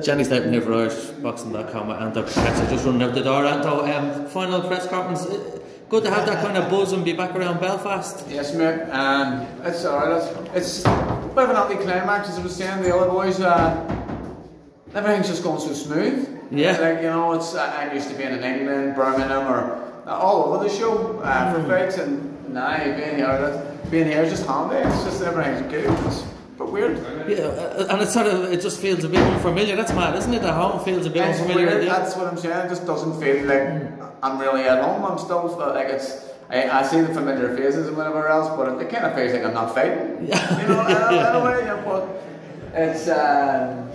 Jonny Stapleton here for IrishBoxing.com at Anto Cacace just running out the door. Anto, um, final press conference. Good to have that kind of buzz and be back around Belfast. Yes, mate. Um, it's alright. It's, it's a bit of an anticlimax, as I was saying. The other boys, uh, everything's just going so smooth. Yeah. Like, you know, it's uh, I'm used to being in England, Birmingham, or uh, all over the show uh, for fights, and now being here, being here is just handy. It's just everything's good. It's, but weird. Yeah, uh, and it sort of it just feels a bit unfamiliar. That's mad, isn't it? The home feels a bit It's unfamiliar. weird. That's what I'm saying. It just doesn't feel like I'm really at home. I'm still like it's. I, I see the familiar faces and whatever else, but it, it kind of feels like I'm not fighting. You know, in, a, in a way. Yeah, but it's um,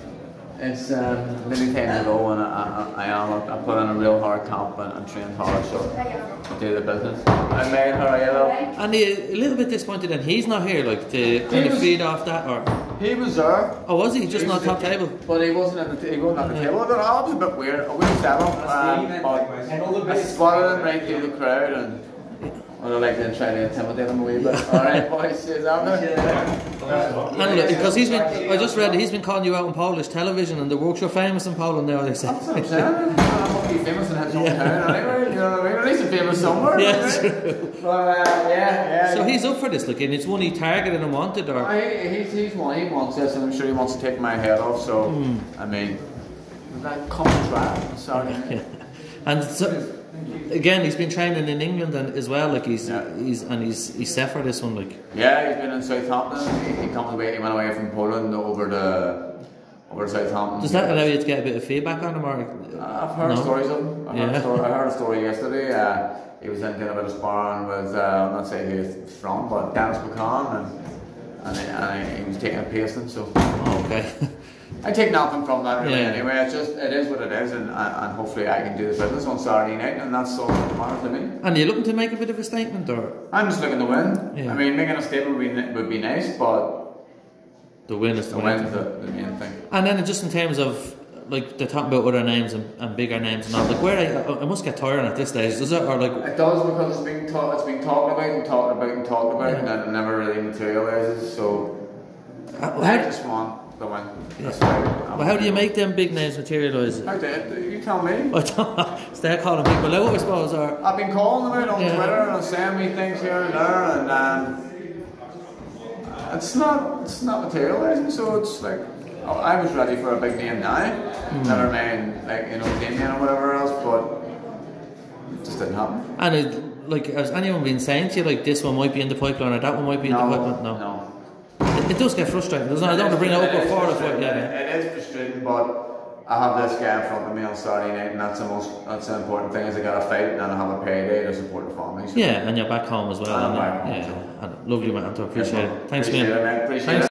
it's um, many times ago, and I, I, I am. I put in a real hard camp and, and trained hard, so to do the business. I made her a yellow. And he, a little bit disappointed that he's not here, like to kind of feed off that, or He was there. oh, was he just He not was top the- table? But he wasn't at the, he wasn't at the table. It was a bit weird. I wouldn't settle. Um, but I spotted him right through the crowd and. Well, I like to try to intimidate him a wee bit. Alright, boys, is that And look, because he's been, I just read he's been calling you out on Polish television, and the works you're famous in Poland now. They say. That's what I'm saying. I'm not be famous in his hometown anyway. You know what I mean? At least I'm famous somewhere. Yeah, right? But uh, yeah, yeah. So he's up for this, like, and it's one he targeted and wanted, or Oh, he, he's, he's one, he wants this, and I'm sure he wants to take my head off. So, Hmm. I mean, that comes right. Sorry. and so, again, he's been training in England and as well. Like he's Yeah. he's and he's he's set for this one. Like Yeah, he's been in Southampton. He, he comes away. He went away from Poland over to over to Southampton. does that allow you to get a bit of feedback on him, or I've heard No. stories of him. I heard, Yeah. a story, I heard a story yesterday. Uh, he was in doing a bit of sparring with, uh, I'm not saying who he's from, but Dennis McCann, and, and, he, and he was taking a pasting. So oh, okay. I take nothing from that really. Yeah. Anyway, it's just it is what it is, and, and and hopefully I can do the business on Saturday night, and that's all that matters to me. and you looking to make a bit of a statement, or I'm just looking to win. Yeah. I mean, making a statement would be, would be nice, but the win is the the win. the, the main thing. And then just in terms of like they're talking about other names and, and bigger names and all. Like where I, I must get tiring at this stage, does it? Or like It does because it's talked, it's being talked about and talked about and talked about, and then it never really materializes. So uh, I how, just want the win. That's right. well, how do you make them big names materialise? How did you tell me? I start calling people out, I suppose, or I've been calling them out on Yeah. Twitter and saying me things here and there, and um, it's not it's not materializing. So it's like oh, I was ready for a big name now. Hmm. Never mind, like you know, Damien or whatever else, but it just didn't happen. and it, like has anyone been saying to you like this one might be in the pipeline or that one might be in the pipeline? No. no. It, does get frustrating, doesn't it? I don't want to bring it up before the fight. Yeah. It is frustrating, but I have this guy in front of me on Saturday night, and that's the most that's the important thing. Is I got a fight and I have a payday to support the family. So Yeah, and you're back home as well. I'm and, back home, yeah, so. and lovely man, I appreciate it. Thanks, Appreciate man. it, mate. Appreciate Thanks. it.